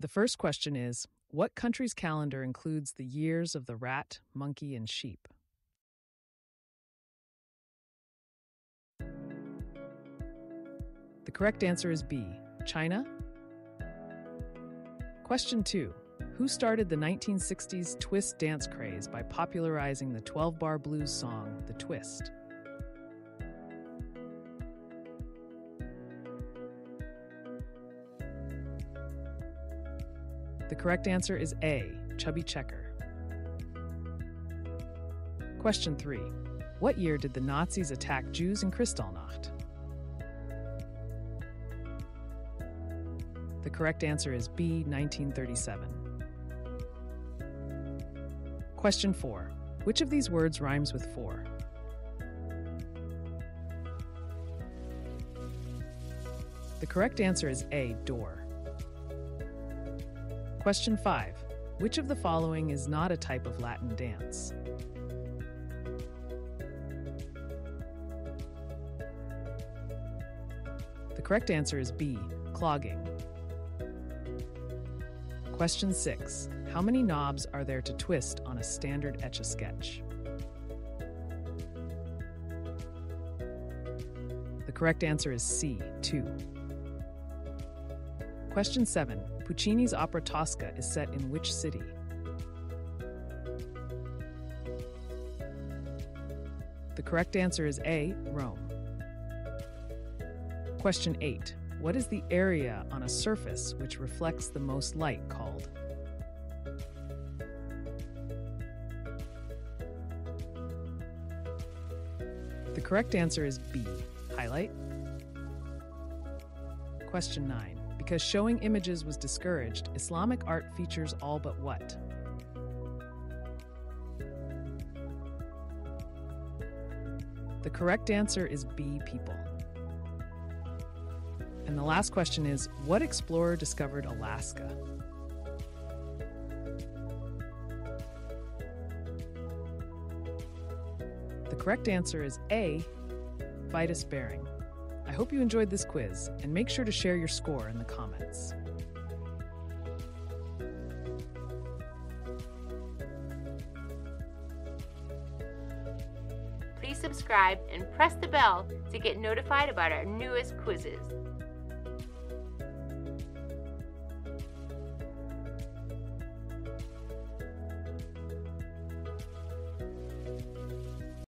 The first question is What country's calendar includes the years of the rat, monkey, and sheep? The correct answer is B. China. Question 2. Who started the 1960s twist dance craze by popularizing the 12 bar blues song, The Twist? The correct answer is A. Chubby Checker. Question 3. What year did the Nazis attack Jews in Kristallnacht? The correct answer is B. 1937. Question 4. Which of these words rhymes with four? The correct answer is A. Door. Question 5. Which of the following is not a type of Latin dance? The correct answer is B. Clogging. Question 6. How many knobs are there to twist on a standard Etch a Sketch? The correct answer is C. 2. Question 7. Puccini's opera Tosca is set in which city? The correct answer is A. Rome. Question 8. What is the area on a surface which reflects the most light called? The correct answer is B. Highlight. Question 9. Because showing images was discouraged, Islamic art features all but what? The correct answer is B. People. And the last question is What explorer discovered Alaska? The correct answer is A. Vitus Bering. I hope you enjoyed this quiz and make sure to share your score in the comments. Please subscribe and press the bell to get notified about our newest quizzes.